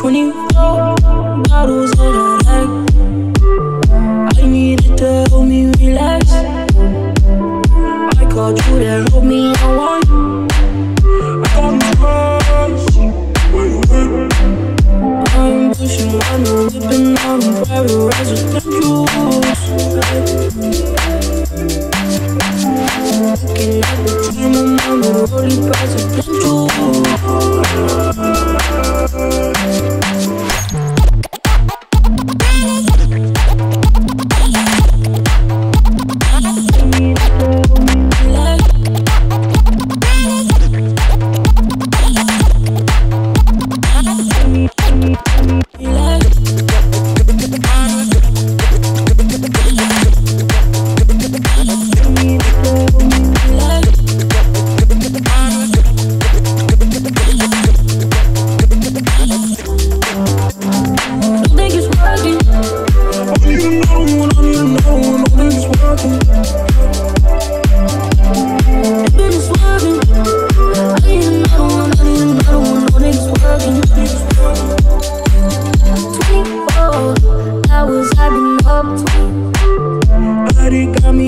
24 bottles that the like. I needed to help me relax. I called you to help me unwind. I got me scratch. Where you at? I'm pushing on the whipping on the polarized with Looking at the time I'm on the holy presidential.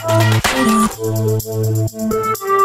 Thank you.